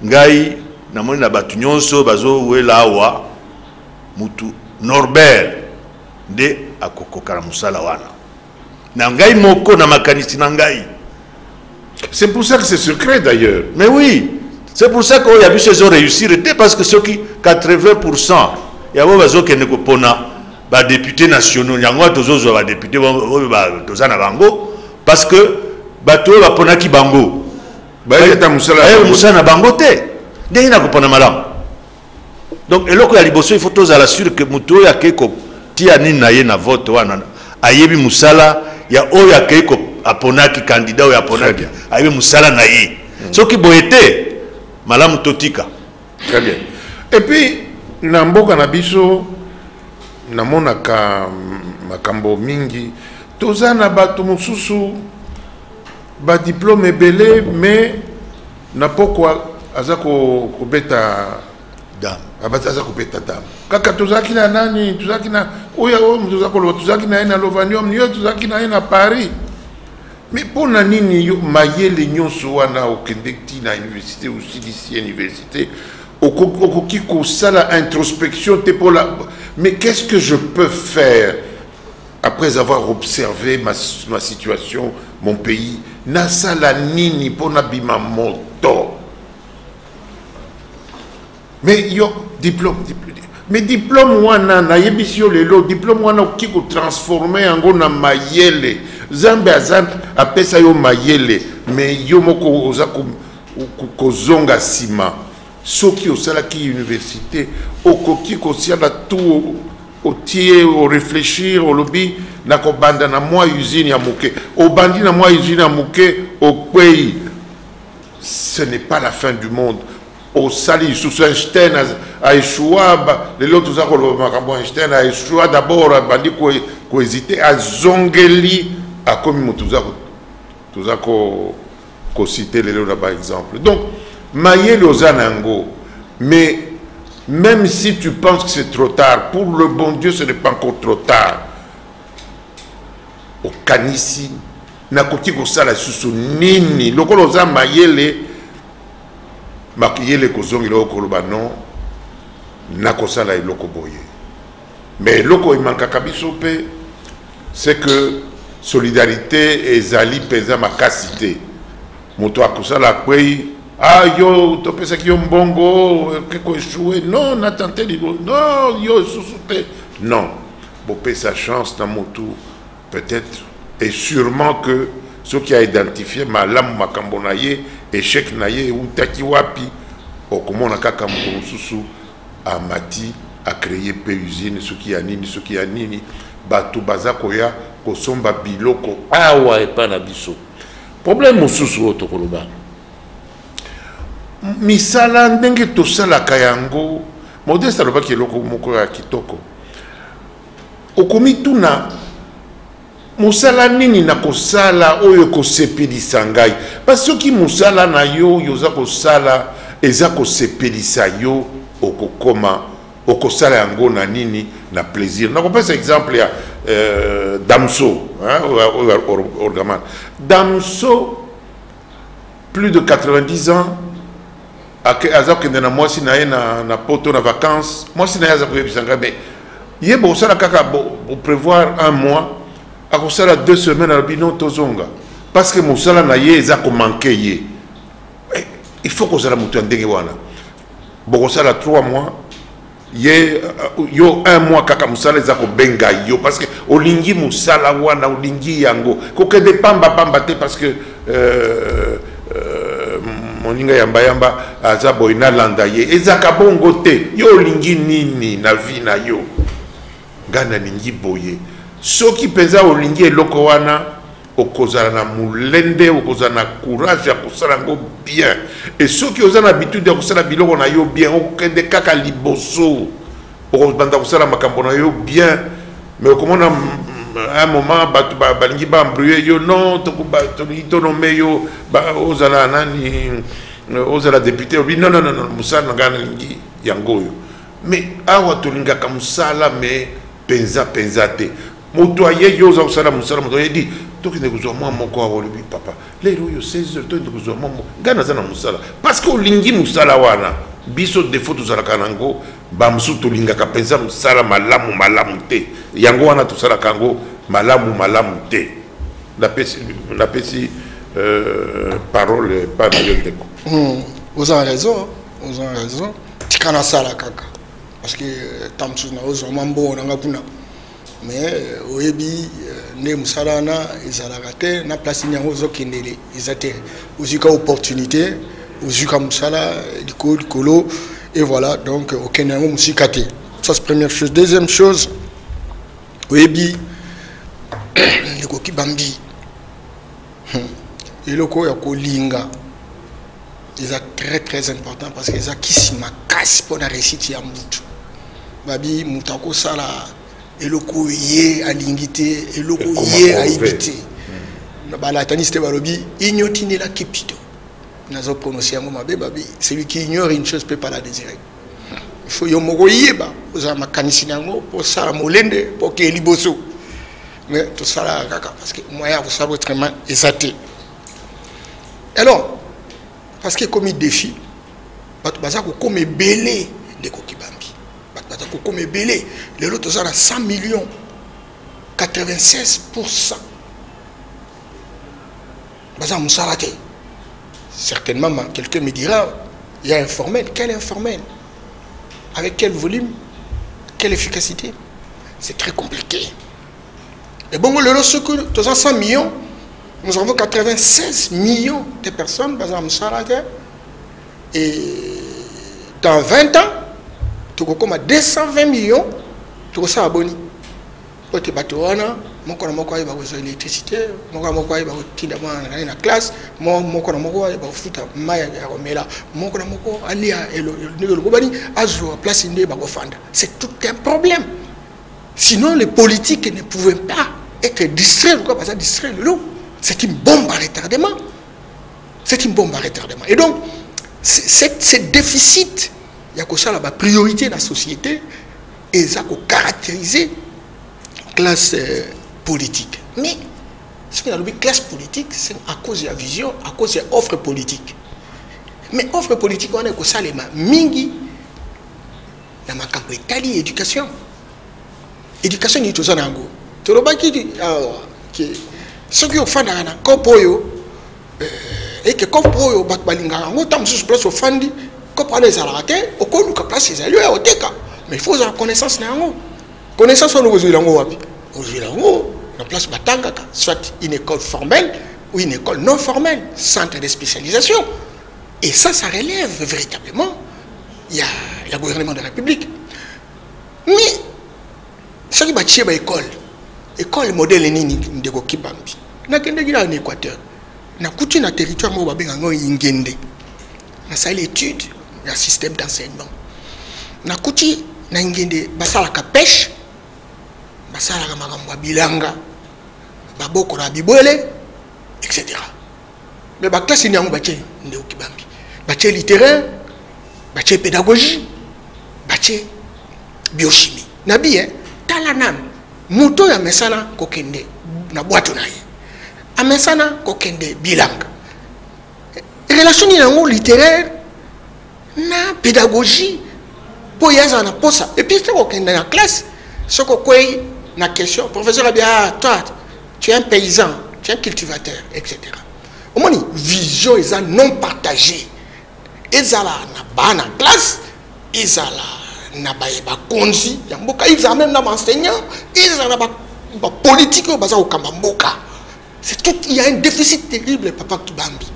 ngai namoni na bato nyonso bazowela awa mutu norbert nde akokoka na mosala wana. Na ngai moko na makanisi na ngai. C'est pour ça que c'est secret d'ailleurs. Mais oui c'est pour ça qu'oyo ya biso ezoréussir te parce que soki 80 pourcent ya oyo bazokende kopona badepute nationaux. Yango tozozwa badepute oyo toza na bango. Parce que bato oyo baponaki bango. Bayeta mosala na bango te. Ndenge na kopona malamu. Donc eloko ya liboso il faut tozala sur ke moto oyo akei kotia nini na ye na vote wana. Ayebi mosala ya oyo akei aponaki candidat oyo aponaki. Ayebi mosala na ye. Soki boye te malamu totika. Très bien. Et puis na mboka na biso namonaka makambo mingi. Toza na bato mosusu badiplome ebele mais na pokwa aza kobeta dame. Aza kobeta dame. Kaka tozalaki na nani? Tozalaki na oyo oyo toza koloba tozalaki na ye na lovanium ni oyo tozalaki na ye na paris. Mais mpo na nini mayele nyonso wana okende ti na université osilisi université okoki kosala introspection te mpo la mais qu'est-ce que je peux faire après avoir observé ma, ma situation mon pays? Nasala nini mpo nabima moto. Mais yo diplôme, diplôme. Mais diplôme wana nayebisi yo lelo diplôme wana okoki kotransforme yango na mayele. Nzambe apesa yo mayele. Mais yo moko oza kozonga nsima soki osalaki université okoki kosiala tu otie oréfléchir olobi na kobanda na mwa usine ya moke obandi na mwa usine ya moke okwei ce n'est pas la fin du monde. Osali lisusu einstein aeshua lelo toza koloba makambo einstein aeshua d'abord abandi kohésite azongeli akomi moto toza kosite lelo na baexemple donc mayele oza na yango mais même si tu penses que c'est trop tard pour le bon dieu ce n'est pas encore trop tard. Okanisi nakoki kosala lisusu nini. Lokola oza mayele mayele kozongela oyo koloba nakosala eloko boye. Mais eloko emankaka biso mpe c'est que solidarité ezali mpenza makasi te moto akosala kwei ah yo topesaki yo mbongo ekeko échoué non natente libo non yo susu te. Non. Bopesa chance na motu peut-être. Et sûrement que soki aidentifié malamu makambo na ye échec na ye eutaki wapi okomona kaka moto mosusu amati acreye mpe usine soki ya nini soki ya nini bato baza koya kosomba biloko awa epai na biso. Problème mosusu oyo tokoloba misala ndenge tosalaka yango modeste alobaki eloko moko ya kitoko. Okomi tuna mosala nini na kosala oyo ekosepelisa ngai? Parce soki mosala na yo oyo oza kosala eza kosepelisa yo okokoma okosala yango na nini? Na plaisir. Nakopesa exemple ya euh, damso orgaman. Damso plus de 90 ans aza kokende na mwasi na ye na, na poto na vacance mwasi na ye aza koyebisa ngai mais ye bokosala kaka bo- boprévoir un mois akosala deux semaines alobi tozonga. Parce que mosala na ye eza komanke ye. Eh, il faut kozala moto ya ndenge wana. Bokosala trois mois ye uh, yo un mois kaka mosala eza kobenga yo. Parce que olingi mosala wana olingi yango. Kokende pambapamba te parce que euh, euh, moninga yambayamba aza boye nalanda ye. Ezaka bongo te yo olingi nini na vi na yo? Ngai nalingi boye. Soki mpenza olingi eloko wana okozala na molende okozala na courage ya kosala yango bien. E soki oza na habitude ya kosala biloko na yo bien okokende kaka liboso okobanda kosala makambo na yo bien. Mais okomona un moment bato ba- balingi baembrue yo non toko- ba- tolingi tonome yo ozala nani ozala député obi non non non mosala na ngai nalingi yango oyo mais awa tolingaka mosala mais mpenza mpenza te. Moto aye yo oza kosala mosala moto ayedi tokende kozwa mwa moko awa olobi papa. Lelo oyo 16 heures tokende kozwa mwa moko. Ngai naza na mosala. Parce que olingi mosala wana biso defo tozalaka nango bamosusu tolingaka mpenza mosala malamu malamu te. Yango wana tosalaka yango malamu malamu te. Napesi napesi euh, parole pa na yo ndeko. Hmm, vous avez raison vous avez raison. Tika nasala kaka. Parce que euh, ta mosusu na ozwama mbongo nanga kuna. Mais euh, oyebi euh, nde mosala wana ezalaka te na place nini yango ozokendele eza te. Ozwika opportunité ozwika mosala likolo likolo et voilà donc euh, okende yango mosika te ça c'est première chose. Deuxième chose oyebi *coughs* ekoki bambi Hmm. eloko oyo ya kolinga. Eza très très important parce que eza kisi makasi mpona réussite ya mutu babi moto akosala eloko ye alingi te eloko ye ayebi te Na balatanisi te balobi ignotinelaki pito nazo prononce yango mabe babi. Celui qui ignore une chose peut pas la désirer. Il faut yo moko yeba ozala makanisi na yango mpo osala molende mpo okeye liboso. Mais tosalaka kaka parce que moyen ya kosala alors parce que ekomi défi bato baza kokoma ebele ndeko kibambi bato baza kokoma ebele lelo toza na 100 millions 96 pourcent baza mosala te certainement quelqu'un me dira il y a informel quel informel avec quel volume? Quelle efficacité? C'est très compliqué. Et bon lelo soki toza 100 millions. Nous avons 96 millions de personnes et dans 20 ans tokokoma 220 millions. Tokosala boni c'est tout un problème. Sinon les politiques ne pouvaient pas être distraits c'est une bombe à retardement. C'est une bombe à retardement. Et donc ce déficit. Ya kosala bapriorité na société. Eza kocaractériser classe euh, politique. Mais soki nalobi classe politique c'est à cause ya vision à cause ya offre politique. Mais offre politique wana ekosalema mingi na makambo etali éducation. Éducation nini toza na yango tolobaki awa ke soki ofandaka na nkopo oyo eke coffre oyo bato balingaka yango ntango mosusu place ofandi coffre wana ezalaka te okoluka place ezali oyo oteka mais il faut ozala connaissance na yango connaissance wana ozwila yango wapi. Ozwila yango na place batangaka soit une école formelle ou une école non formelle centre de spécialisation. Et ça ça relève véritablement il y a, a gouvernement de la république. Mais soki batie baekole ekole modele nini ndeko kibambi. Nakendeki na na équateur. Nakuti na territoire moko babengaka ngo ingende. Nasali étude ya système d'enseignement. Nakuti na ngende basalaka pêche basalaka makambo ya bilanga babokola bibwele etc me baklase ni yango batie ndeko kibambi batie littéraire batie pédagogie batie biochimie. Nabi eh, tala nanu moto oyo amesana kokende na bwato na ye. Amesana kokende bilanga relation nini yango littéraire na pédagogie mpo ye azala na posa. Epuis te kokende na classe soki okwei na question. Professeur abi ah toi tu es un paysan tu es un cultivateur etc omoni vision eza non partagée ezala na bana classe ezala na bakonzi ya mboka. Ezala même na baenseignant ezala na bapolitique oyo baza kokamba mboka. C'est tout il y a un déficit terrible papa kibambi.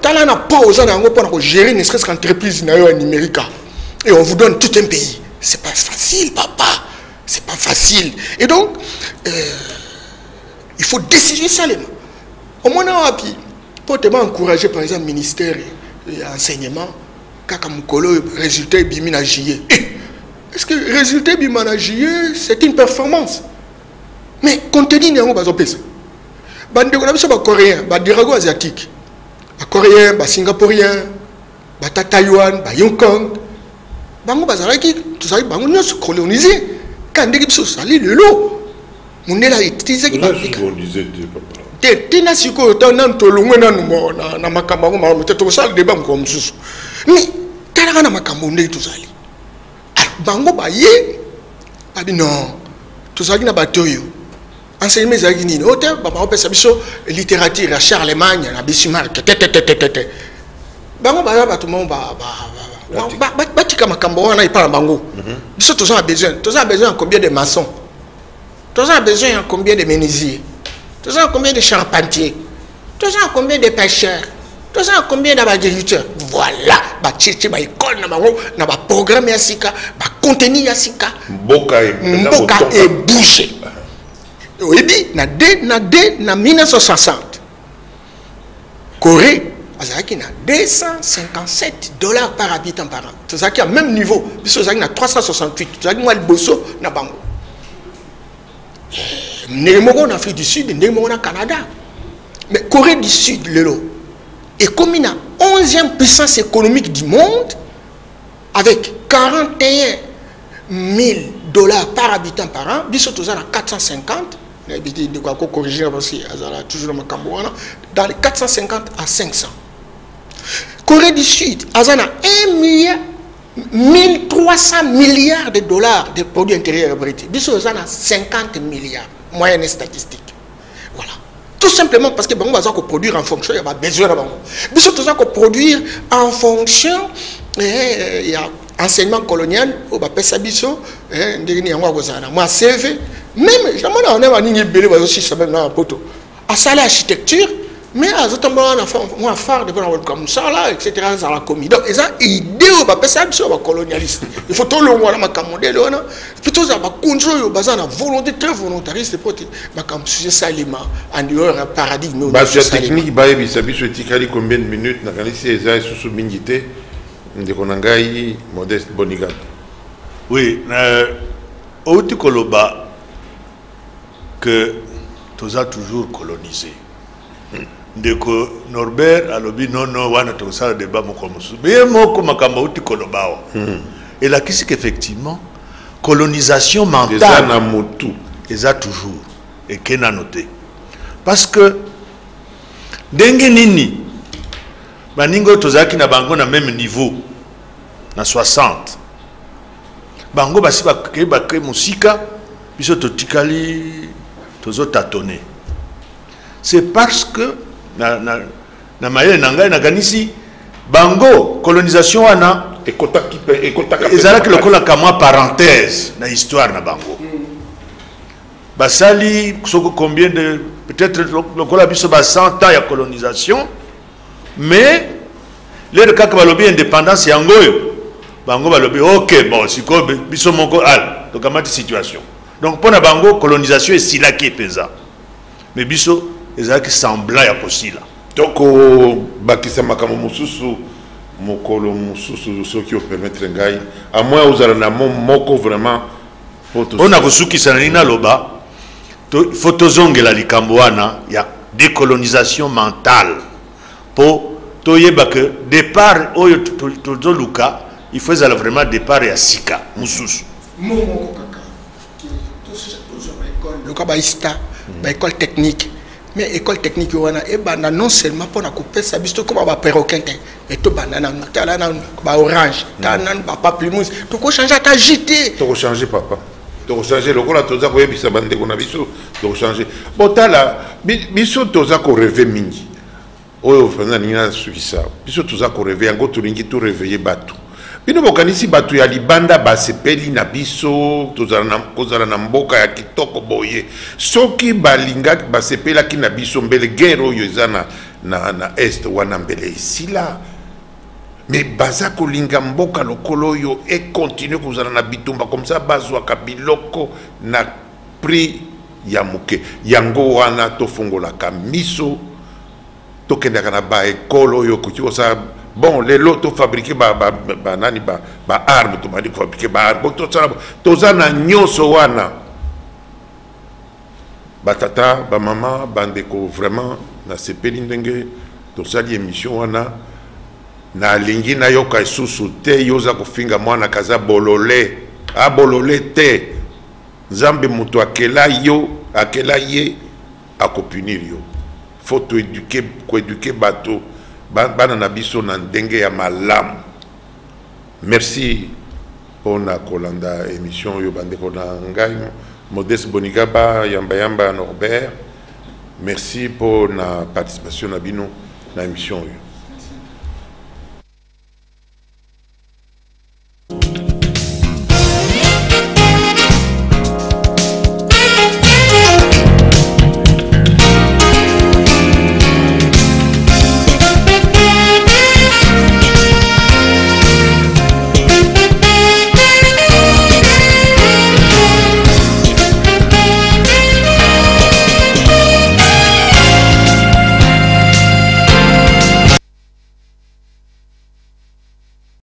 Tala na po oza na yango mpona kogérer ne serait-ce qu'entreprise na ya numérica et on vous donne tout un pays. C'est pas facile papa. C'est pas facile. Et donc euh, il faut décider salement omona wapi mpo te baencourager par exemple ministère ya enseignement kaka mokolo oyo résultat ebimi na juillet est ce que résultat ebima na c'est une performance? Mais contenu nini yango bazopesa bandeko na biso bacoréen badirago asiatique. Bacoréen basingapourien bata taïwan bayong kong. Bango bazalaki tozalaki bango nyonso colonise ka ndenge biso tozali lelo mondele autilisaki te tina sikoyo ta nanu tolongwe nanu na makambo yango malamu te tokosala deba mokolo mosusu. Me talaka na makambo ndenge tozali. Bango baye. Babi non tozalaki na bato oyo. Enseignement ezalaki nini? O te bapesa biso littérature ya charlemagne na bismark tetetetetete bango baza bato mo batika. Makambo wana epa na bango. Biso toza na besoin toza na besoin ya combien de maçon toza besoin ya combien de menuisier toza combien de charpentier toza combien de pêcheurs? Toza combien na baagriculteur voilà batieti baekole na bango na baprogramme ya sika bacontenu ya sika. Mboka ebouge oyebi na d na d na 1960 corée azalaki na 257 dollars par habitant par an. Tozalaki ya même niveau. Biso tozalaki na 368 tozalaki mwa liboso na bango ndenge moko afrique du sud ndenge moko na canada. Mais corée du sud lelo ekomi na 11e puissance économique du monde avec 41 000 dollars par habitant par an biso toza na 450 ndeko akocorrigir parce azala toujours na makambo wana dans les 450 à 500 corée du sud aza na 1 milliard 1300 milliards de dollars de produits intérieurs brut biso na 50 milliards moyenne statistique. Voilà. Tout simplement parce que bango baza koproduire en fonction ya babesoin na bango. Biso toza koproduire en fonction eh, ya enseignement colonial oyo bapesa biso eh, ndenge nini yango akozala na mwa cv même jamona wana baningi ebele bazosisa meme na bapoto asali architecture mais azotambola mwa phare de mpona koluka mosala etc azala komi donc eza ide oyo bapesa biso bacolonialiste il faut tolongwa na makambo ndele wana mpe tozala bakonzi oyo baza na volonté très volontariste mpo te makambo susu esalema en dehors ya paradigme bato ya technique bayebisa biso etikali combien de minutes nakanisi eza esusu mingi te ndeko na ngai modeste bonigat. Oui euh, outi koloba que toza toujours colonisé ndeko norbert alobi nono wana tokosala débat moko mosusu. Ye moko makambo auti koloba awa. Elakisi qu'effectivement colonisation eza mentale na motu. eza toujours. Eke nano te parce que ndenge nini baninga oyo tozalaki na bango na même niveau na 60 bango basi bakei mosika biso totikali tozotatone c'est parce que na, na, na mayele na ngai nakanisi bango colonisation wana ezalaki makasi. lokola kamwa parenthèse na histoire na bango. Basali soko combien de peut-être lo- lokola biso ba 100 ans ya colonisation mais lelo kaka balobi indépendance yango oyo bango balobi ok bon sikoyo biso moko al tokamati situation. Donc mpo na bango colonisation esilaki mpenza. Mais biso ezalaki semblant ya kosila tokobakisa makambo mosusu mokolo mosusu soki opermettre ngai amoi ozala na mo moko vraiment mpo na kosukisa na nini naloba fo tozongela likambo wana ya décolonisation mentale mpo toyeba ke départ oyo tozoluka il faut ezala vraiment départ ya sika mosusu loka baista baekole technique mais école technique wana ebanda non seulement mpona kopesa biso tokoma baperroquin te mais tobanda nanu tala nanu baorange tala nanu bapaplimousse tokochange ata ji te tokochange papa. Tokochange lokola toza koyebisa bandeko na biso tokochange botala bi- biso toza koreve mingi. Oyo mpenza ningi nasukisa biso toza koreve yango tolingi toreveille bato bino bokanisi bato ya libanda basepeli na biso kozala na mboka ya kitoko boye. Soki balingaki basepelaki na biso mbele guerre oyo eza na, na, na este wana mbele esila. Me baza kolinga mboka lokolo oyo ekontinue kozala na bitumba ça bazwaka biloko na prix ya moke. Yango wana tofungolaka miso tokendaka na baekole oyo koki kosala bon lelo tofabrike banani ba, ba, nani, ba, ba arme tobandi kofabrike baarme tosala toza na nyonso wana. Batata bamama bandeko vraiment nasepeli ndenge tosali émission wana. Nalingi nayoka lisusu te yo oza kofinga mwana kaza bolole. Abolole te. Nzambe moto akela yo akela ye akopunir yo. Toeduke koeduke bato ba- bana na biso na ndenge ya malamu. Merci mpona kolanda émission oyo bandeko na ngai. Modeste bonigaba yambayamba ya norbert. Merci mpona participation na bino na émission